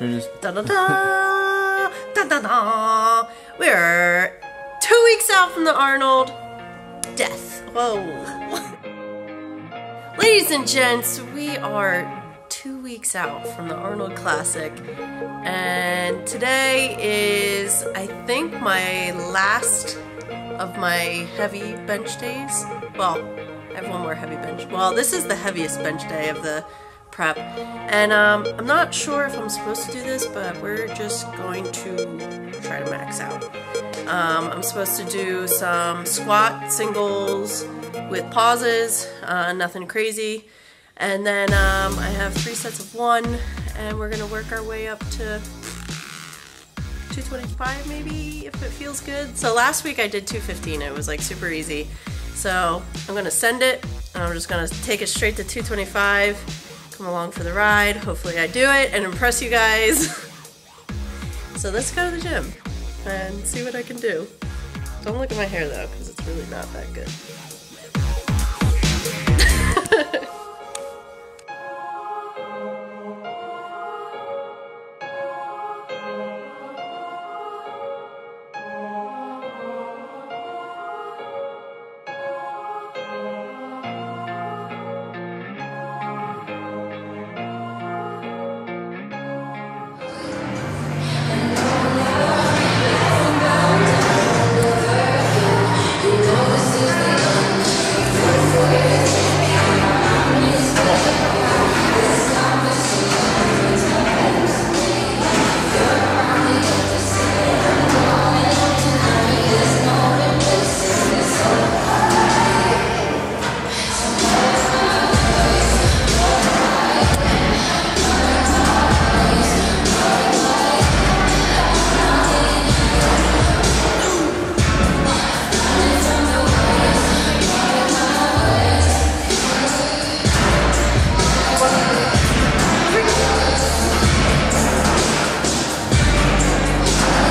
We just Da da da da da da. We're two weeks out from the Arnold death. Whoa. Ladies and gents, we are two weeks out from the Arnold Classic, and today is, I think, my last of my heavy bench days. Well, I have one more heavy bench. Well, this is the heaviest bench day of the prep. And um, I'm not sure if I'm supposed to do this, but we're just going to try to max out. Um, I'm supposed to do some squat singles with pauses, uh, nothing crazy. And then um, I have three sets of one, and we're gonna work our way up to 225 maybe, if it feels good. So last week I did 215, it was like super easy. So I'm gonna send it, and I'm just gonna take it straight to 225, come along for the ride. Hopefully I do it and impress you guys. so let's go to the gym and see what I can do. Don't look at my hair though, because it's really not that good.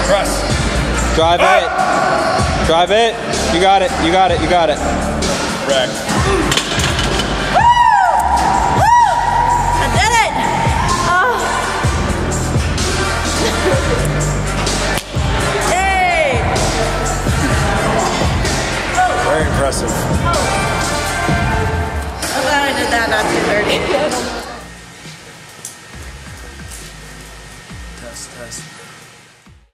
Press. Drive ah. it. Drive it. You got it. You got it. You got it. Rack. Oh. hey. Very impressive. I'm glad I did that not 230. test, test.